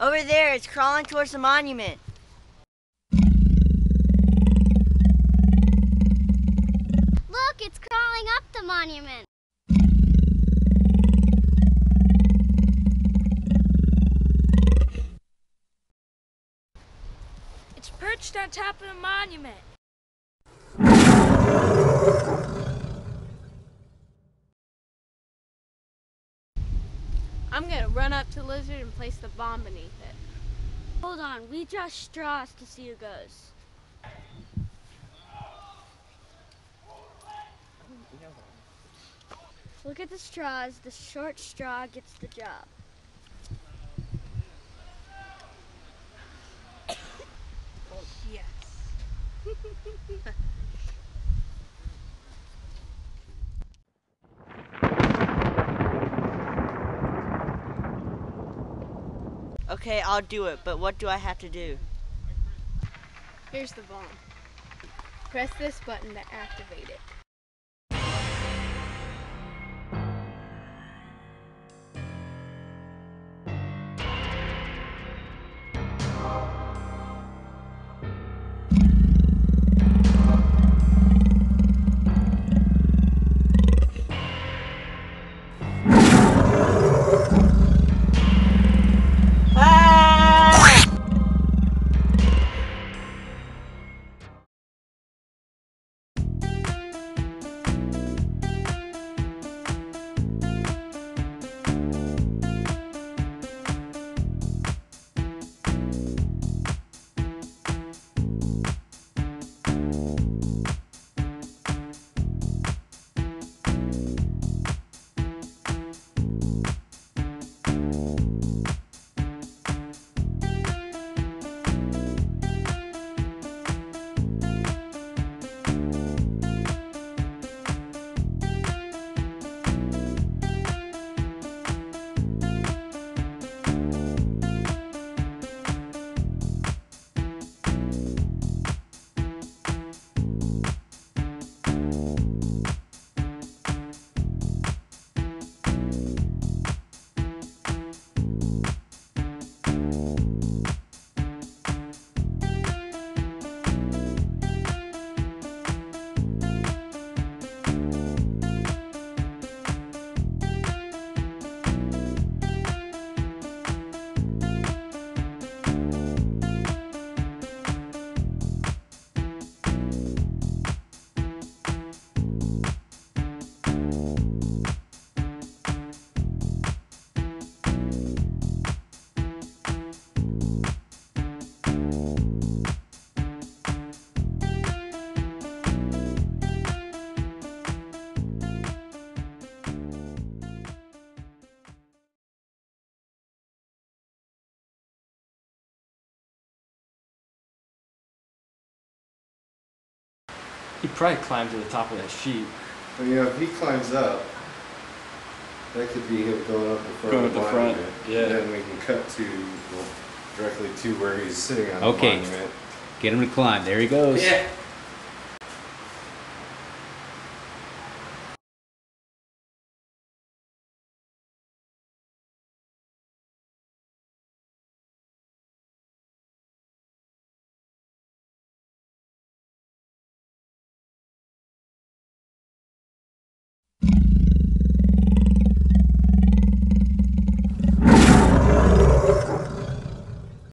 Over there, it's crawling towards the monument. Look, it's crawling up the monument. It's perched on top of the monument. I'm gonna run up to the lizard and place the bomb beneath it. Hold on, we draw straws to see who goes. Look at the straws. The short straw gets the job. Oh, yes. Okay, I'll do it, but what do I have to do? Here's the bomb. Press this button to activate it. He'd probably climb to the top of that sheet. But you know, if he climbs up, that could be him going up the front. Going up the the front, monument. yeah. And then we can cut to well, directly to where he's sitting on Okay. the monument. Get him to climb. There he goes. Yeah.